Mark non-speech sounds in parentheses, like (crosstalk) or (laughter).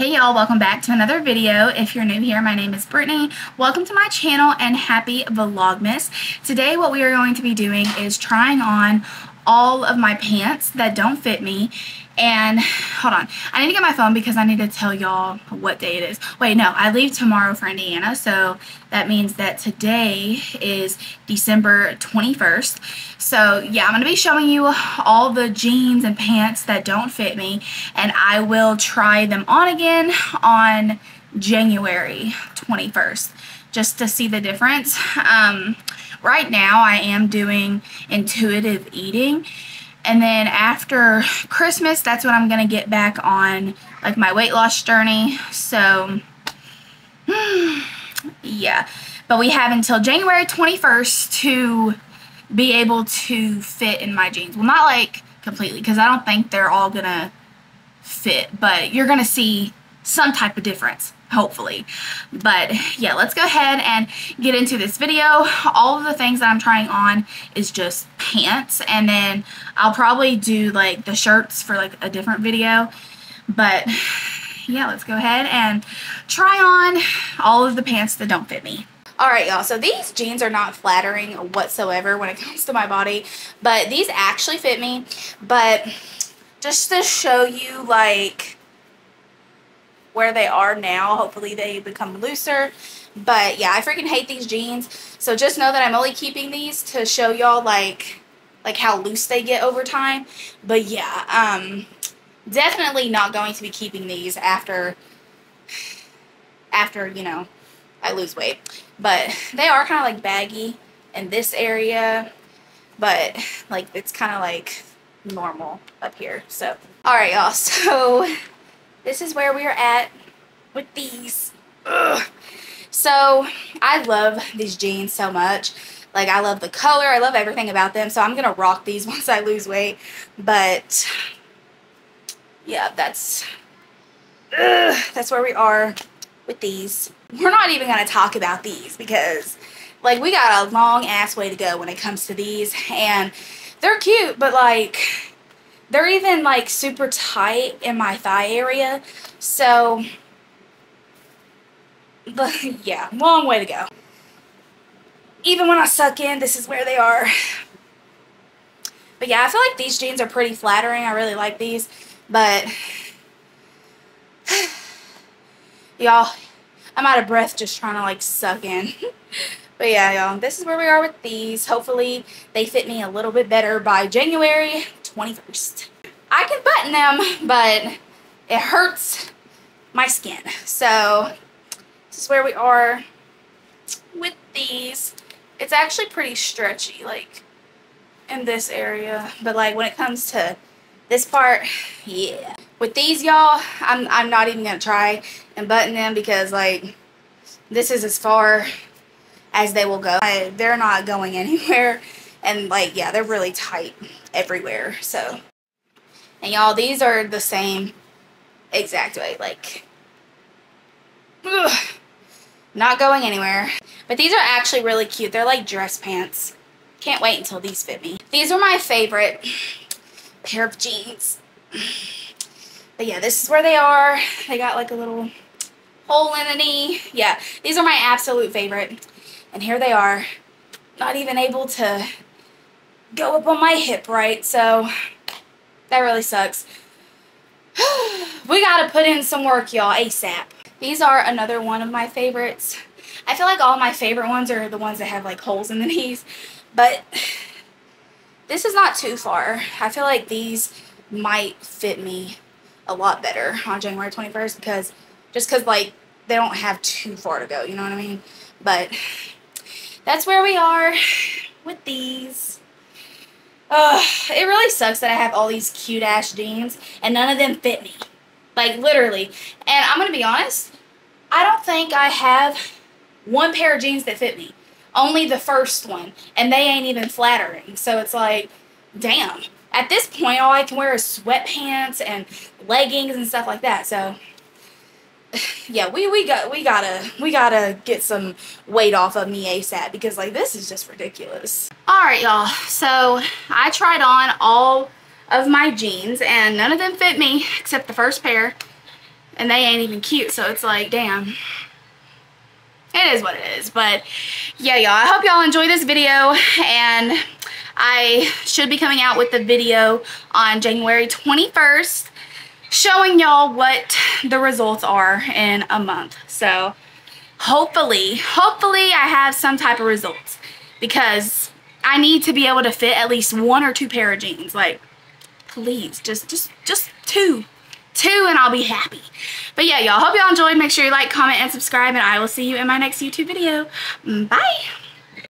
Hey y'all, welcome back to another video. If you're new here, my name is Britney. Welcome to my channel and happy Vlogmas. Today what we are going to be doing is trying on all of my pants that don't fit me. And hold on. I need to get my phone because I need to tell y'all what day it is. Wait no. I leave tomorrow for Indiana so that means that today is December 21st so yeah I'm gonna be showing you all the jeans and pants that don't fit me and I will try them on again on January 21st just to see the difference. Um, right now I am doing intuitive eating. And then after Christmas that's when I'm gonna get back on like my weight loss journey. So (sighs) yeah. But we have until January 21st to be able to fit in my jeans. Well not like completely because I don't think they're all gonna fit but you're gonna see some type of difference hopefully. But yeah, let's go ahead and get into this video. All of the things that I'm trying on is just pants and then I'll probably do like the shirts for like a different video. But yeah, let's go ahead and try on all of the pants that don't fit me. Alright y'all, so these jeans are not flattering whatsoever when it comes to my body, but these actually fit me, but just to show you like where they are now. Hopefully they become looser. But yeah, I freaking hate these jeans. So just know that I'm only keeping these to show y'all like like how loose they get over time. But yeah, um definitely not going to be keeping these after after, you know, I lose weight. But they are kind of like baggy in this area. But like it's kind of like normal up here. So, alright y'all. (laughs) So this is where we are at with these. Ugh. So I love these jeans so much. Like I love the color. I love everything about them. So I'm going to rock these (laughs) once I lose weight. But yeah, that's, ugh, that's where we are with these. We're not even going to talk about these because like we got a long ass way to go when it comes to these. And they're cute, but like they're even like super tight in my thigh area. So, but (laughs) yeah, long way to go. Even when I suck in, this is where they are. But yeah, I feel like these jeans are pretty flattering. I really like these. But, (sighs) y'all, I'm out of breath just trying to like suck in. (laughs) But yeah, y'all, this is where we are with these. Hopefully, they fit me a little bit better by January 21st. I can button them, but it hurts my skin. So this is where we are with these. It's actually pretty stretchy, like in this area. But like when it comes to this part, yeah. With these, y'all, I'm, I'm not even going to try and button them because like this is as far as they will go. They're not going (laughs) anywhere. And like, yeah, they're really tight everywhere. So, and y'all, these are the same exact way. Like, ugh, not going anywhere. But these are actually really cute. They're like dress pants. Can't wait until these fit me. These are my favorite pair of jeans. But yeah, this is where they are. They got like a little hole in the knee. Yeah, these are my absolute favorite. And here they are. Not even able to go up on my hip right, so that really sucks. (sighs) we gotta put in some work, y'all, ASAP. These are another one of my favorites. I feel like all my favorite ones are the ones that have like holes in the (laughs) knees, but this is not too far. I feel like these might fit me a lot better on January 21st because just because like they don't have too far to go, you know what I mean? But that's where we are. Ugh, it really sucks that I have all these cute ass jeans and none of them fit me. Like literally. And I'm going to be honest, I don't think I have one pair of jeans that fit me. Only the first one. And they ain't even flattering. So it's like, damn. At this point, all I can wear is sweatpants and leggings and stuff like that. So (laughs) yeah, we we got we gotta we gotta get some weight off of me ASAP because like this is just ridiculous. All right, y'all. So I tried on all of my jeans and none of them fit me except the first pair. and they ain't even cute. So it's like, damn. It is what it is. But yeah, y'all, I hope y'all enjoy this video and I should be coming out with the video on January 21st showing y'all what the results are in a month. So hopefully, hopefully I have some type of results because I need to be able to fit at least one or two pair of jeans. Like, please, just, just, just two. Two and I'll be happy. But yeah, y'all, hope y'all enjoyed. Make sure you like, comment, and subscribe, and I will see you in my next YouTube video. Bye!